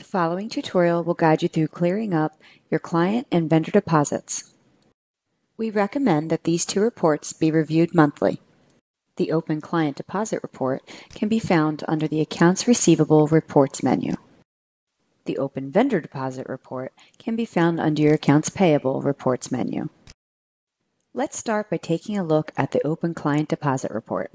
The following tutorial will guide you through clearing up your client and vendor deposits. We recommend that these two reports be reviewed monthly. The Open Client Deposit Report can be found under the Accounts Receivable Reports menu. The Open Vendor Deposit Report can be found under your Accounts Payable Reports menu. Let's start by taking a look at the Open Client Deposit Report.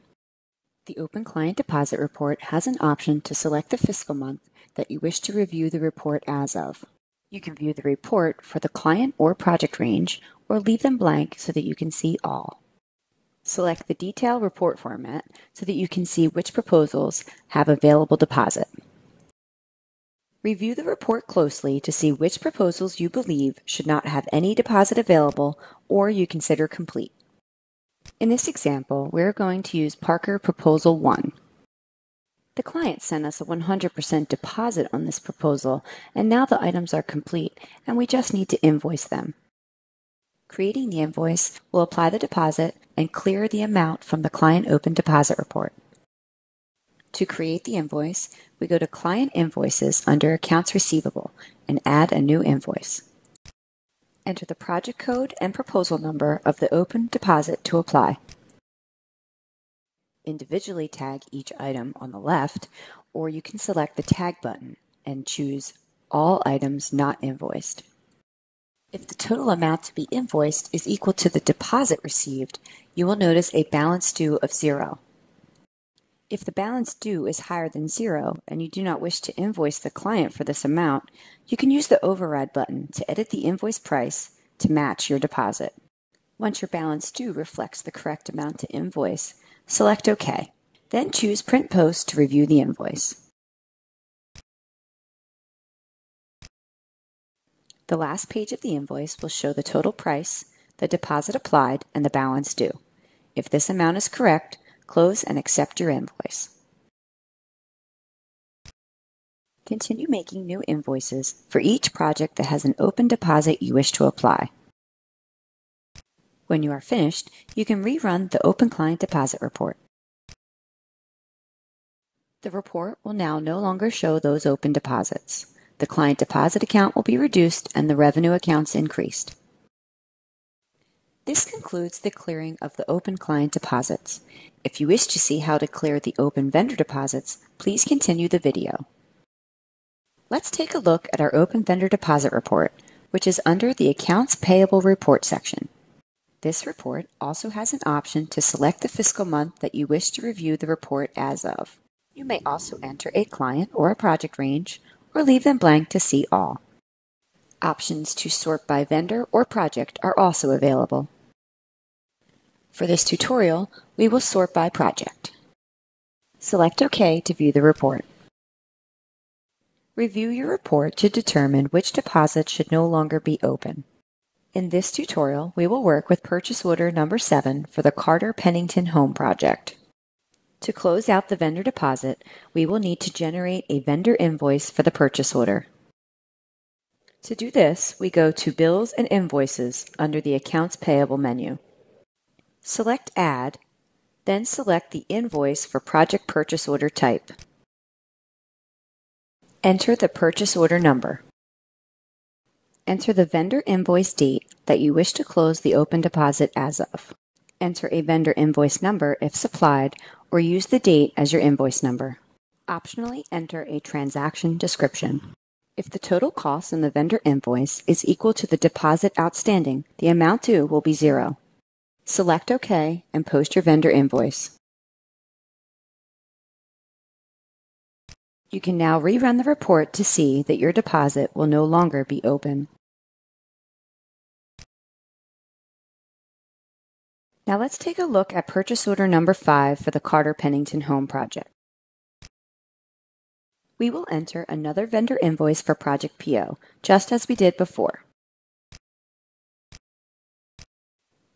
The Open Client Deposit Report has an option to select the fiscal month that you wish to review the report as of. You can view the report for the client or project range or leave them blank so that you can see all. Select the detail report format so that you can see which proposals have available deposit. Review the report closely to see which proposals you believe should not have any deposit available or you consider complete. In this example, we're going to use Parker Proposal 1. The client sent us a 100% deposit on this proposal, and now the items are complete and we just need to invoice them. Creating the invoice will apply the deposit and clear the amount from the Client Open Deposit Report. To create the invoice, we go to Client Invoices under Accounts Receivable and add a new invoice. Enter the project code and proposal number of the open deposit to apply. Individually tag each item on the left, or you can select the Tag button and choose All Items Not Invoiced. If the total amount to be invoiced is equal to the deposit received, you will notice a balance due of zero. If the balance due is higher than zero and you do not wish to invoice the client for this amount, you can use the override button to edit the invoice price to match your deposit. Once your balance due reflects the correct amount to invoice, select OK. Then choose Print Post to review the invoice. The last page of the invoice will show the total price, the deposit applied, and the balance due. If this amount is correct, close and accept your invoice. Continue making new invoices for each project that has an open deposit you wish to apply. When you are finished, you can rerun the Open Client Deposit Report. The report will now no longer show those open deposits the client deposit account will be reduced and the revenue accounts increased. This concludes the clearing of the open client deposits. If you wish to see how to clear the open vendor deposits, please continue the video. Let's take a look at our open vendor deposit report, which is under the Accounts Payable Report section. This report also has an option to select the fiscal month that you wish to review the report as of. You may also enter a client or a project range or leave them blank to see all. Options to sort by vendor or project are also available. For this tutorial, we will sort by project. Select OK to view the report. Review your report to determine which deposits should no longer be open. In this tutorial, we will work with purchase order number 7 for the Carter Pennington Home Project. To close out the vendor deposit, we will need to generate a vendor invoice for the purchase order. To do this, we go to Bills and Invoices under the Accounts Payable menu. Select Add, then select the invoice for project purchase order type. Enter the purchase order number. Enter the vendor invoice date that you wish to close the open deposit as of. Enter a vendor invoice number if supplied or use the date as your invoice number. Optionally enter a transaction description. If the total cost in the vendor invoice is equal to the deposit outstanding, the amount due will be zero. Select OK and post your vendor invoice. You can now rerun the report to see that your deposit will no longer be open. Now let's take a look at purchase order number 5 for the Carter Pennington Home Project. We will enter another vendor invoice for Project PO, just as we did before.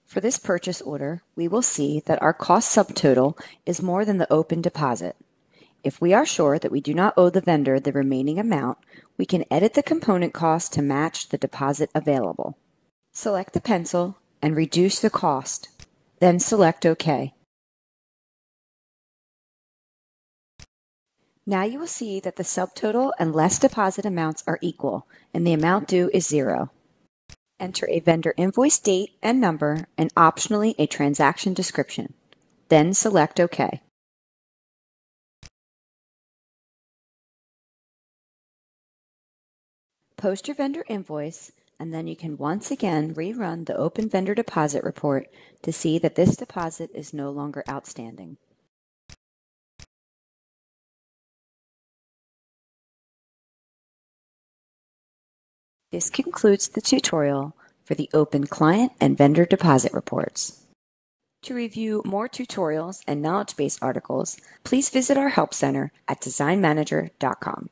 For this purchase order, we will see that our cost subtotal is more than the open deposit. If we are sure that we do not owe the vendor the remaining amount, we can edit the component cost to match the deposit available. Select the pencil and reduce the cost then select OK. Now you will see that the subtotal and less deposit amounts are equal and the amount due is zero. Enter a vendor invoice date and number and optionally a transaction description. Then select OK. Post your vendor invoice and then you can once again rerun the Open Vendor Deposit Report to see that this deposit is no longer outstanding. This concludes the tutorial for the Open Client and Vendor Deposit Reports. To review more tutorials and knowledge base articles, please visit our Help Center at designmanager.com.